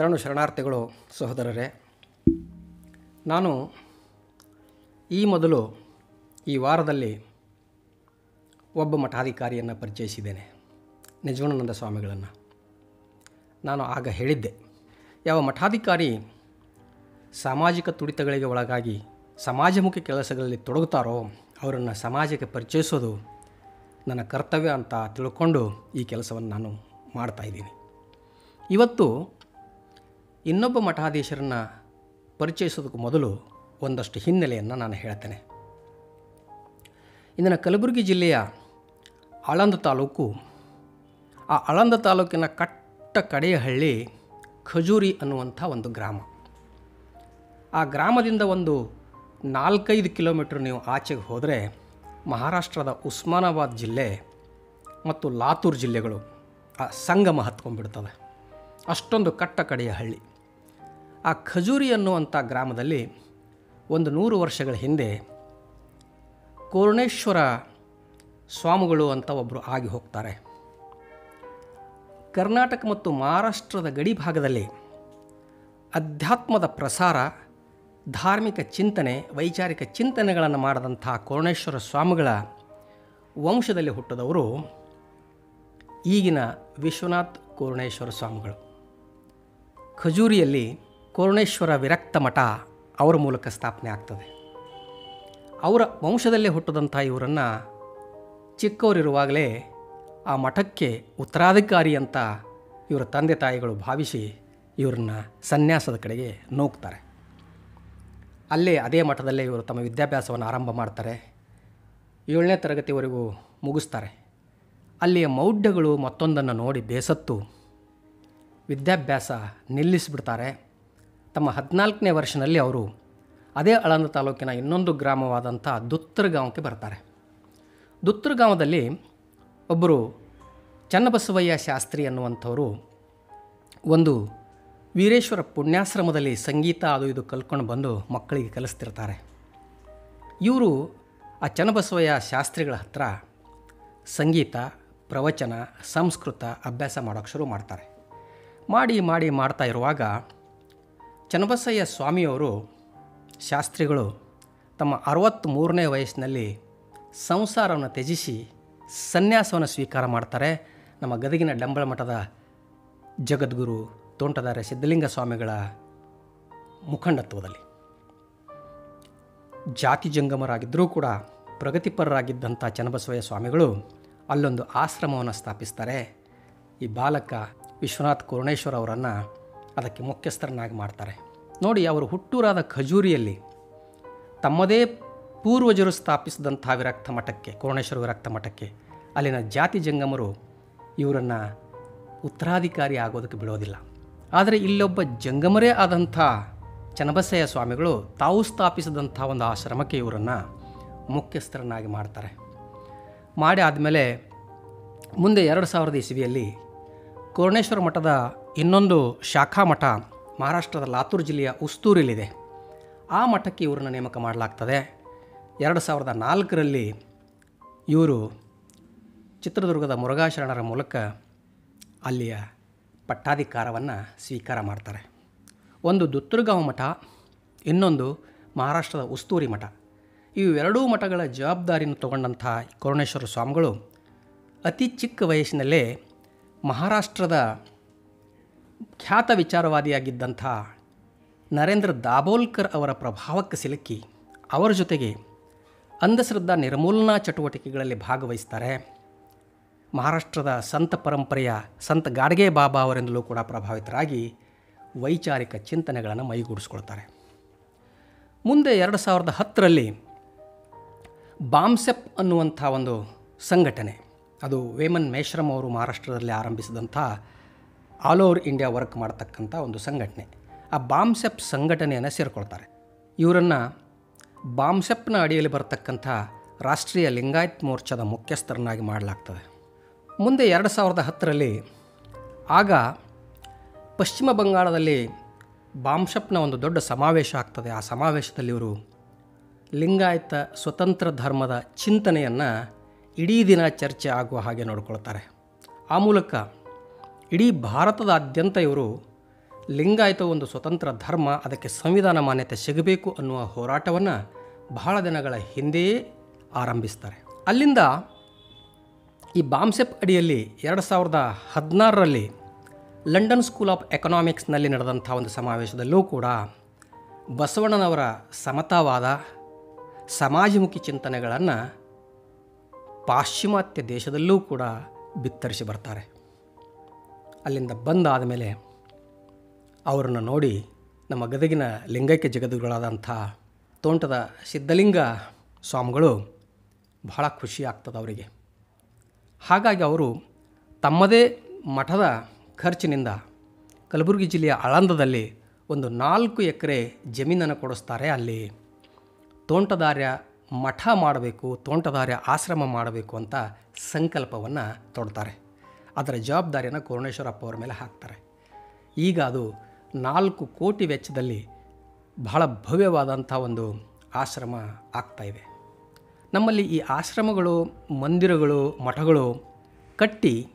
ಶರಣು ಶರಣಾರ್ಥಿಗಳು, ಸಹೋದರರೇ, ನಾನು ಈ ಮೊದಲು ಈ ವಾರದಲ್ಲಿ ಒಬ್ಬ ಮಠಾಧಿಕಾರಿಯನ್ನು ಪರಿಚಯಿಸಿದ್ದೇನೆ, ನಿಜವಾನಂದ ಸ್ವಾಮಿಗಳನ್ನು. ನಾನು ಆಗ ಹೇಳಿದ್ದೆ, ಯಾವ ಮಠಾಧಿಕಾರಿ ಸಾಮಾಜಿಕ ತುಡಿತಗಳಿಗೆ ಒಳಗಾಗಿ ಸಮಾಜಮುಖಿ ಕೆಲಸಗಳಲ್ಲಿ ತೊಡಗುತ್ತಾರೋ, ಅವರನ್ನು ಸಮಾಜಕ್ಕೆ ಪರಿಚಯಿಸೋದು ನನ್ನ ಕರ್ತವ್ಯ ಅಂತ ತಿಳ್ಕೊಂಡು ಈ ಕೆಲಸವನ್ನು ನಾನು ಮಾಡ್ತಾಯಿದ್ದೀನಿ ಇವತ್ತು ಇನ್ನೊಬ್ಬ ಮಠಾಧೀಶರನ್ನು ಪರಿಚಯಿಸೋದಕ್ಕೂ ಮೊದಲು ಒಂದಷ್ಟು ಹಿನ್ನೆಲೆಯನ್ನು ನಾನು ಹೇಳ್ತೇನೆ. ಇಂದಿನ ಕಲಬುರಗಿ ಜಿಲ್ಲೆಯ ಆಳಂದ ತಾಲೂಕು, ಆ ಆಳಂದ ತಾಲೂಕಿನ ಕಟ್ಟ ಕಡೆಯ ಹಳ್ಳಿ ಖಜೂರಿ ಅನ್ನುವಂಥ ಒಂದು ಗ್ರಾಮ. ಆ ಗ್ರಾಮದಿಂದ ಒಂದು ನಾಲ್ಕೈದು ಕಿಲೋಮೀಟ್ರ್ ನೀವು ಆಚೆಗೆ ಹೋದರೆ ಮಹಾರಾಷ್ಟ್ರದ ಉಸ್ಮಾನಾಬಾದ್ ಜಿಲ್ಲೆ ಮತ್ತು ಲಾತೂರ್ ಜಿಲ್ಲೆಗಳು ಆ ಸಂಗಮ ಹತ್ಕೊಂಡ್ಬಿಡ್ತವೆ. ಅಷ್ಟೊಂದು ಕಟ್ಟ ಕಡೆಯ ಹಳ್ಳಿ ಆ ಖಜೂರಿ ಅನ್ನುವಂಥ ಗ್ರಾಮದಲ್ಲಿ ಒಂದು ನೂರು ವರ್ಷಗಳ ಹಿಂದೆ ಕೋರ್ಣೇಶ್ವರ ಸ್ವಾಮಿಗಳು ಅಂತ ಒಬ್ಬರು ಆಗಿ ಹೋಗ್ತಾರೆ. ಕರ್ನಾಟಕ ಮತ್ತು ಮಹಾರಾಷ್ಟ್ರದ ಗಡಿ ಭಾಗದಲ್ಲಿ ಅಧ್ಯಾತ್ಮದ ಪ್ರಸಾರ, ಧಾರ್ಮಿಕ ಚಿಂತನೆ, ವೈಚಾರಿಕ ಚಿಂತನೆಗಳನ್ನು ಮಾಡಿದಂಥ ಕೋರ್ಣೇಶ್ವರ ಸ್ವಾಮಿಗಳ ವಂಶದಲ್ಲಿ ಹುಟ್ಟಿದವರು ಈಗಿನ ವಿಶ್ವನಾಥ್ ಕೋರ್ಣೇಶ್ವರ ಸ್ವಾಮಿಗಳು. ಖಜೂರಿಯಲ್ಲಿ ಕೋರ್ಣೇಶ್ವರ ವಿರಕ್ತ ಮಠ ಅವರ ಮೂಲಕ ಸ್ಥಾಪನೆ ಆಗ್ತದೆ. ಅವರ ವಂಶದಲ್ಲೇ ಹುಟ್ಟಿದಂಥ ಇವರನ್ನು ಚಿಕ್ಕವರಿರುವಾಗಲೇ ಆ ಮಠಕ್ಕೆ ಉತ್ತರಾಧಿಕಾರಿ ಅಂತ ಇವರ ತಂದೆ ತಾಯಿಗಳು ಭಾವಿಸಿ ಇವರನ್ನು ಸನ್ಯಾಸದ ಕಡೆಗೆ ನೋಕ್ತಾರೆ. ಅಲ್ಲೇ ಅದೇ ಮಠದಲ್ಲೇ ಇವರು ತಮ್ಮ ವಿದ್ಯಾಭ್ಯಾಸವನ್ನು ಆರಂಭ ಮಾಡ್ತಾರೆ. ಏಳನೇ ತರಗತಿವರೆಗೂ ಮುಗಿಸ್ತಾರೆ. ಅಲ್ಲಿಯ ಮೌಢ್ಯಗಳು ಮತ್ತೊಂದನ್ನು ನೋಡಿ ಬೇಸತ್ತು ವಿದ್ಯಾಭ್ಯಾಸ ನಿಲ್ಲಿಸಿಬಿಡ್ತಾರೆ. ತಮ್ಮ ಹದಿನಾಲ್ಕನೇ ವರ್ಷನಲ್ಲಿ ಅವರು ಅದೇ ಅಳಂದ ತಾಲೂಕಿನ ಇನ್ನೊಂದು ಗ್ರಾಮವಾದಂಥ ದುತ್ತರಗಾಂವಕ್ಕೆ ಬರ್ತಾರೆ. ದುತ್ತರಗಾಂವದಲ್ಲಿ ಒಬ್ಬರು ಚನ್ನಬಸವಯ್ಯ ಶಾಸ್ತ್ರಿ ಅನ್ನುವಂಥವರು ಒಂದು ವೀರೇಶ್ವರ ಪುಣ್ಯಾಶ್ರಮದಲ್ಲಿ ಸಂಗೀತ ಅದು ಇದು ಕಲ್ಕೊಂಡು ಬಂದು ಮಕ್ಕಳಿಗೆ ಕಲಿಸ್ತಿರ್ತಾರೆ. ಇವರು ಆ ಚನ್ನಬಸವಯ್ಯ ಶಾಸ್ತ್ರಿಗಳ ಹತ್ರ ಸಂಗೀತ, ಪ್ರವಚನ, ಸಂಸ್ಕೃತ ಅಭ್ಯಾಸ ಮಾಡೋಕ್ಕೆ ಶುರು ಮಾಡ್ತಾರೆ. ಮಾಡಿ ಮಾಡಿ ಮಾಡ್ತಾ ಇರುವಾಗ ಚನ್ನಬಸಯ್ಯ ಸ್ವಾಮಿಯವರು ಶಾಸ್ತ್ರಿಗಳು ತಮ್ಮ ಅರವತ್ತ್ಮೂರನೇ ವಯಸ್ಸಿನಲ್ಲಿ ಸಂಸಾರವನ್ನು ತ್ಯಜಿಸಿ ಸನ್ಯಾಸವನ್ನು ಸ್ವೀಕಾರ ಮಾಡ್ತಾರೆ. ನಮ್ಮ ಗದಗಿನ ಡಂಬಳ ಮಠದ ಜಗದ್ಗುರು ತೋಂಟದಾರ್ಯ ಸಿದ್ಧಲಿಂಗ ಸ್ವಾಮಿಗಳ ಮುಖಂಡತ್ವದಲ್ಲಿ. ಜಾತಿ ಜಂಗಮರಾಗಿದ್ದರೂ ಕೂಡ ಪ್ರಗತಿಪರರಾಗಿದ್ದಂಥ ಚನ್ನಬಸವಯ್ಯ ಸ್ವಾಮಿಗಳು ಅಲ್ಲೊಂದು ಆಶ್ರಮವನ್ನು ಸ್ಥಾಪಿಸ್ತಾರೆ. ಈ ಬಾಲಕ ವಿಶ್ವನಾಥ್ ಕೋರ್ಣೇಶ್ವರ ಅವರನ್ನು ಅದಕ್ಕೆ ಮುಖ್ಯಸ್ಥರನ್ನಾಗಿ ಮಾಡ್ತಾರೆ. ನೋಡಿ, ಅವರು ಹುಟ್ಟೂರಾದ ಖಜೂರಿಯಲ್ಲಿ ತಮ್ಮದೇ ಪೂರ್ವಜರು ಸ್ಥಾಪಿಸಿದಂಥ ವಿರಕ್ತ ಮಠಕ್ಕೆ ಕೋರಣೇಶ್ವರ ವಿರಕ್ತ ಮಠಕ್ಕೆ ಅಲ್ಲಿನ ಜಾತಿ ಜಂಗಮರು ಇವರನ್ನು ಉತ್ತರಾಧಿಕಾರಿ ಆಗೋದಕ್ಕೆ ಬಿಡೋದಿಲ್ಲ. ಆದರೆ ಇಲ್ಲೊಬ್ಬ ಜಂಗಮರೇ ಆದಂಥ ಚನ್ನಬಸಯ್ಯ ಸ್ವಾಮಿಗಳು ತಾವು ಸ್ಥಾಪಿಸಿದಂಥ ಒಂದು ಆಶ್ರಮಕ್ಕೆ ಇವರನ್ನು ಮುಖ್ಯಸ್ಥರನ್ನಾಗಿ ಮಾಡ್ತಾರೆ. ಮಾಡಿ ಆದಮೇಲೆ ಮುಂದೆ ಎರಡು ಸಾವಿರದ ಇಸವಿಯಲ್ಲಿ ಕೋರ್ಣೇಶ್ವರ ಮಠದ ಇನ್ನೊಂದು ಶಾಖಾ ಮಠ ಮಹಾರಾಷ್ಟ್ರದ ಲಾತೂರು ಜಿಲ್ಲೆಯ ಉಸ್ತೂರಿಲಿದೆ. ಆ ಮಠಕ್ಕೆ ಇವರನ್ನು ನೇಮಕ ಮಾಡಲಾಗ್ತದೆ. ಎರಡು ಸಾವಿರದ ನಾಲ್ಕರಲ್ಲಿ ಇವರು ಚಿತ್ರದುರ್ಗದ ಮುರುಘಾಶರಣರ ಮೂಲಕ ಅಲ್ಲಿಯ ಪಟ್ಟಾಧಿಕಾರವನ್ನು ಸ್ವೀಕಾರ ಮಾಡ್ತಾರೆ. ಒಂದು ದುತ್ತುರ್ಗಾಂವ್ ಮಠ, ಇನ್ನೊಂದು ಮಹಾರಾಷ್ಟ್ರದ ಉಸ್ತೂರಿ ಮಠ. ಇವೆರಡೂ ಮಠಗಳ ಜವಾಬ್ದಾರಿಯನ್ನು ತಗೊಂಡಂತಹ ಕರುಣೇಶ್ವರ ಸ್ವಾಮಿಗಳು ಅತಿ ಚಿಕ್ಕ ವಯಸ್ಸಿನಲ್ಲೇ ಮಹಾರಾಷ್ಟ್ರದ ಖ್ಯಾತ ವಿಚಾರವಾದಿಯಾಗಿದ್ದಂಥ ನರೇಂದ್ರ ದಾಬೋಲ್ಕರ್ ಅವರ ಪ್ರಭಾವಕ್ಕೆ ಸಿಲುಕಿ ಅವರ ಜೊತೆಗೆ ಅಂಧಶ್ರದ್ಧಾ ನಿರ್ಮೂಲನಾ ಚಟುವಟಿಕೆಗಳಲ್ಲಿ ಭಾಗವಹಿಸ್ತಾರೆ. ಮಹಾರಾಷ್ಟ್ರದ ಸಂತ ಪರಂಪರೆಯ ಸಂತ ಗಾಡ್ಗೆ ಬಾಬಾ ಅವರಿಂದಲೂ ಕೂಡ ಪ್ರಭಾವಿತರಾಗಿ ವೈಚಾರಿಕ ಚಿಂತನೆಗಳನ್ನು ಮೈಗೂಡಿಸ್ಕೊಳ್ತಾರೆ. ಮುಂದೆ ಎರಡು ಸಾವಿರದ ಹತ್ತರಲ್ಲಿ ಬಾಮ್ಸೆಪ್ ಅನ್ನುವಂಥ ಒಂದು ಸಂಘಟನೆ, ಅದು ವೇಮನ್ ಮೇಶ್ರಮ್ ಅವರು ಮಹಾರಾಷ್ಟ್ರದಲ್ಲಿ ಆರಂಭಿಸಿದಂಥ ಆಲ್ ಓವರ್ ಇಂಡಿಯಾ ವರ್ಕ್ ಮಾಡ್ತಕ್ಕಂಥ ಒಂದು ಸಂಘಟನೆ. ಆ ಬಾಮ್ಸೆಪ್ ಸಂಘಟನೆಯನ್ನು ಸೇರಿಕೊಳ್ತಾರೆ. ಇವರನ್ನು ಬಾಂಬ್ಸೆಪ್ನ ಅಡಿಯಲ್ಲಿ ಬರತಕ್ಕಂಥ ರಾಷ್ಟ್ರೀಯ ಲಿಂಗಾಯತ್ ಮೋರ್ಚಾದ ಮುಖ್ಯಸ್ಥರನ್ನಾಗಿ ಮಾಡಲಾಗ್ತದೆ. ಮುಂದೆ ಎರಡು ಸಾವಿರದ ಹತ್ತರಲ್ಲಿ ಆಗ ಪಶ್ಚಿಮ ಬಂಗಾಳದಲ್ಲಿ ಬಾಮ್ಸಪ್ನ ಒಂದು ದೊಡ್ಡ ಸಮಾವೇಶ ಆಗ್ತದೆ. ಆ ಸಮಾವೇಶದಲ್ಲಿ ಇವರು ಲಿಂಗಾಯತ ಸ್ವತಂತ್ರ ಧರ್ಮದ ಚಿಂತನೆಯನ್ನು ಇಡೀ ದಿನ ಚರ್ಚೆ ಆಗುವ ಹಾಗೆ ನೋಡ್ಕೊಳ್ತಾರೆ. ಆ ಮೂಲಕ ಇಡೀ ಭಾರತದಾದ್ಯಂತ ಇವರು ಲಿಂಗಾಯತ ಒಂದು ಸ್ವತಂತ್ರ ಧರ್ಮ, ಅದಕ್ಕೆ ಸಂವಿಧಾನ ಮಾನ್ಯತೆ ಸಿಗಬೇಕು ಅನ್ನುವ ಹೋರಾಟವನ್ನು ಬಹಳ ದಿನಗಳ ಹಿಂದೆಯೇ ಆರಂಭಿಸ್ತಾರೆ. ಅಲ್ಲಿಂದ ಈ ಬಾಮ್ಸೆಪ್ ಅಡಿಯಲ್ಲಿ ಎರಡು ಸಾವಿರದ ಹದಿನಾರರಲ್ಲಿ ಲಂಡನ್ ಸ್ಕೂಲ್ ಆಫ್ ಎಕನಾಮಿಕ್ಸ್ನಲ್ಲಿ ನಡೆದಂಥ ಒಂದು ಸಮಾವೇಶದಲ್ಲೂ ಕೂಡ ಬಸವಣ್ಣನವರ ಸಮತಾವಾದ, ಸಮಾಜಮುಖಿ ಚಿಂತನೆಗಳನ್ನು ಪಾಶ್ಚಿಮಾತ್ಯ ದೇಶದಲ್ಲೂ ಕೂಡ ಬಿತ್ತರಿಸಿ ಬರ್ತಾರೆ. ಅಲ್ಲಿಂದ ಬಂದಾದ ಮೇಲೆ ಅವರನ್ನು ನೋಡಿ ನಮ್ಮ ಗದಗಿನ ಲಿಂಗೈಕ್ಯ ಜಗದ್ಗುರುಗಳಾದಂಥ ತೋಂಟದ ಸಿದ್ಧಲಿಂಗ ಸ್ವಾಮಿಗಳು ಬಹಳ ಖುಷಿ ಆಗ್ತದೆ ಅವರಿಗೆ. ಹಾಗಾಗಿ ಅವರು ತಮ್ಮದೇ ಮಠದ ಖರ್ಚಿನಿಂದ ಕಲಬುರಗಿ ಜಿಲ್ಲೆಯ ಆಳಂದದಲ್ಲಿ ಒಂದು ನಾಲ್ಕು ಎಕರೆ ಜಮೀನನ್ನು ಕೊಡಿಸ್ತಾರೆ. ಅಲ್ಲಿ ತೋಂಟದಾರ್ಯ ಮಠ ಮಾಡಬೇಕು, ತೋಂಟದಾರ್ಯ ಆಶ್ರಮ ಮಾಡಬೇಕು ಅಂತ ಸಂಕಲ್ಪವನ್ನು ತೊಡ್ತಾರೆ. ಅದರ ಜವಾಬ್ದಾರಿಯನ್ನು ಕೋರಣೇಶ್ವರಪ್ಪ ಅವರ ಮೇಲೆ ಹಾಕ್ತಾರೆ. ಈಗ ಅದು ನಾಲ್ಕು ಕೋಟಿ ವೆಚ್ಚದಲ್ಲಿ ಬಹಳ ಭವ್ಯವಾದಂಥ ಒಂದು ಆಶ್ರಮ ಆಗ್ತಾ ಇದೆ. ನಮ್ಮಲ್ಲಿ ಈ ಆಶ್ರಮಗಳು, ಮಂದಿರಗಳು, ಮಠಗಳು ಕಟ್ಟಿ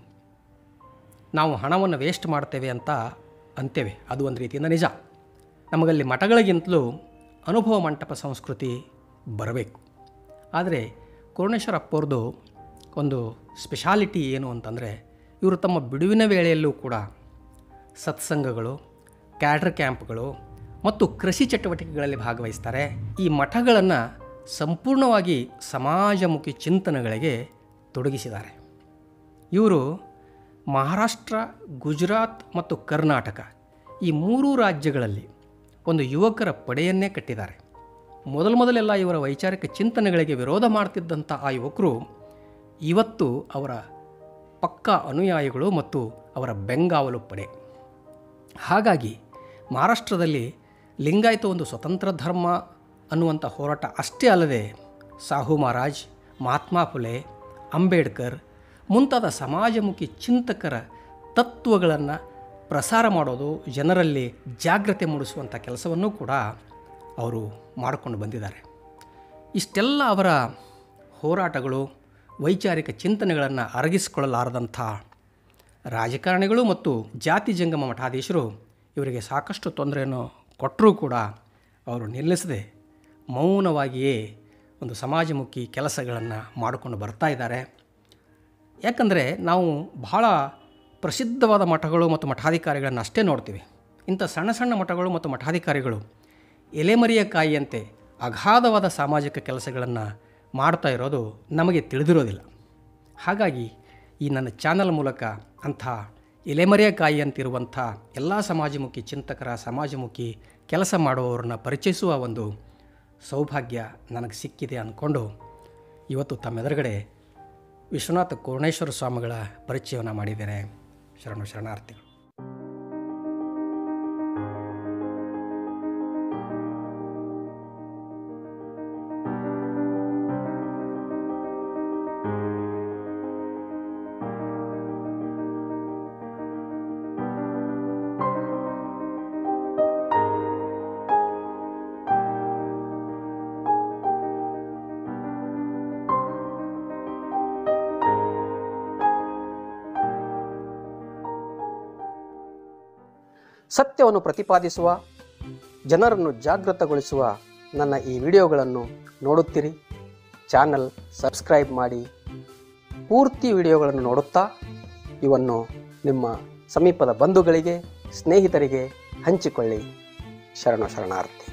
ನಾವು ಹಣವನ್ನು ವೇಸ್ಟ್ ಮಾಡ್ತೇವೆ ಅಂತ ಅಂತೇವೆ ಅದು ಒಂದು ರೀತಿಯಿಂದ ನಿಜ. ನಮಗಲ್ಲಿ ಮಠಗಳಿಗಿಂತಲೂ ಅನುಭವ ಮಂಟಪ ಸಂಸ್ಕೃತಿ ಬರಬೇಕು. ಆದರೆ ಕೋರಣೇಶ್ವರಪ್ಪ ಅವ್ರದ್ದು ಒಂದು ಸ್ಪೆಷಾಲಿಟಿ ಏನು ಅಂತಂದರೆ ಇವರು ತಮ್ಮ ಬಿಡುವಿನ ವೇಳೆಯಲ್ಲೂ ಕೂಡ ಸತ್ಸಂಗಗಳು, ಕ್ಯಾಡ್ರ್ ಕ್ಯಾಂಪ್ಗಳು ಮತ್ತು ಕೃಷಿ ಚಟುವಟಿಕೆಗಳಲ್ಲಿ ಭಾಗವಹಿಸ್ತಾರೆ. ಈ ಮಠಗಳನ್ನು ಸಂಪೂರ್ಣವಾಗಿ ಸಮಾಜಮುಖಿ ಚಿಂತನೆಗಳಿಗೆ ತೊಡಗಿಸಿದ್ದಾರೆ. ಇವರು ಮಹಾರಾಷ್ಟ್ರ, ಗುಜರಾತ್ ಮತ್ತು ಕರ್ನಾಟಕ ಈ ಮೂರು ರಾಜ್ಯಗಳಲ್ಲಿ ಒಂದು ಯುವಕರ ಪಡೆಯನ್ನೇ ಕಟ್ಟಿದ್ದಾರೆ. ಮೊದಲು ಮೊದಲೆಲ್ಲ ಇವರ ವೈಚಾರಿಕ ಚಿಂತನೆಗಳಿಗೆ ವಿರೋಧ ಮಾಡ್ತಿದ್ದಂಥ ಆ ಯುವಕರು ಇವತ್ತು ಅವರ ಪಕ್ಕಾ ಅನುಯಾಯಿಗಳು ಮತ್ತು ಅವರ ಬೆಂಗಾವಲು ಪಡೆ ಹಾಗಾಗಿ ಮಹಾರಾಷ್ಟ್ರದಲ್ಲಿ ಲಿಂಗಾಯತ ಒಂದು ಸ್ವತಂತ್ರ ಧರ್ಮ ಅನ್ನುವಂಥ ಹೋರಾಟ ಅಷ್ಟೇ ಅಲ್ಲದೆ ಸಾಹು ಮಹಾರಾಜ್, ಮಹಾತ್ಮ ಫುಲೆ, ಅಂಬೇಡ್ಕರ್ ಮುಂತಾದ ಸಮಾಜಮುಖಿ ಚಿಂತಕರ ತತ್ವಗಳನ್ನು ಪ್ರಸಾರ ಮಾಡೋದು ಜನರಲ್ಲಿ ಜಾಗ್ರತೆ ಮೂಡಿಸುವಂಥ ಕೆಲಸವನ್ನು ಕೂಡ ಅವರು ಮಾಡಿಕೊಂಡು ಬಂದಿದ್ದಾರೆ. ಇಷ್ಟೆಲ್ಲ ಅವರ ಹೋರಾಟಗಳು ವೈಚಾರಿಕ ಚಿಂತನೆಗಳನ್ನು ಅರಗಿಸಿಕೊಳ್ಳಲಾರದಂಥ ರಾಜಕಾರಣಿಗಳು ಮತ್ತು ಜಾತಿ ಜಂಗಮ ಮಠಾಧೀಶರು ಇವರಿಗೆ ಸಾಕಷ್ಟು ತೊಂದರೆಯನ್ನು ಕೊಟ್ಟರೂ ಕೂಡ ಅವರು ನಿಲ್ಲಿಸದೆ ಮೌನವಾಗಿಯೇ ಒಂದು ಸಮಾಜಮುಖಿ ಕೆಲಸಗಳನ್ನು ಮಾಡಿಕೊಂಡು ಬರ್ತಾ ಇದ್ದಾರೆ. ಯಾಕಂದರೆ ನಾವು ಬಹಳ ಪ್ರಸಿದ್ಧವಾದ ಮಠಗಳು ಮತ್ತು ಮಠಾಧಿಕಾರಿಗಳನ್ನು ಅಷ್ಟೇ ನೋಡ್ತೀವಿ. ಇಂಥ ಸಣ್ಣ ಸಣ್ಣ ಮಠಗಳು ಮತ್ತು ಮಠಾಧಿಕಾರಿಗಳು ಎಲೆಮರಿಯ ಕಾಯಿಯಂತೆ ಅಗಾಧವಾದ ಸಾಮಾಜಿಕ ಕೆಲಸಗಳನ್ನು ಮಾಡ್ತಾ ಇರೋದು ನಮಗೆ ತಿಳಿದಿರೋದಿಲ್ಲ. ಹಾಗಾಗಿ ಈ ನನ್ನ ಚಾನಲ್ ಮೂಲಕ ಅಂಥ ಎಲೆಮರೆಯ ಕಾಯಿಯಂತಿರುವಂಥ ಎಲ್ಲ ಸಮಾಜಮುಖಿ ಚಿಂತಕರ ಸಮಾಜಮುಖಿ ಕೆಲಸ ಮಾಡುವವರನ್ನ ಪರಿಚಯಿಸುವ ಒಂದು ಸೌಭಾಗ್ಯ ನನಗೆ ಸಿಕ್ಕಿದೆ ಅಂದ್ಕೊಂಡು ಇವತ್ತು ತಮ್ಮೆದುರುಗಡೆ ವಿಶ್ವನಾಥ ಕೋರ್ಣೇಶ್ವರ ಸ್ವಾಮಿಗಳ ಪರಿಚಯವನ್ನು ಮಾಡಿದ್ದೇನೆ. ಶರಣು ಶರಣಾರ್ಥಿಗಳು. ಸತ್ಯವನ್ನು ಪ್ರತಿಪಾದಿಸುವ, ಜನರನ್ನು ಜಾಗೃತಗೊಳಿಸುವ ನನ್ನ ಈ ವಿಡಿಯೋಗಳನ್ನು ನೋಡುತ್ತೀರಿ. ಚಾನಲ್ ಸಬ್ಸ್ಕ್ರೈಬ್ ಮಾಡಿ, ಪೂರ್ತಿ ವಿಡಿಯೋಗಳನ್ನು ನೋಡುತ್ತಾ, ಇವನ್ನು ನಿಮ್ಮ ಸಮೀಪದ ಬಂಧುಗಳಿಗೆ, ಸ್ನೇಹಿತರಿಗೆ ಹಂಚಿಕೊಳ್ಳಿ. ಶರಣ ಶರಣಾರ್ಥಿ.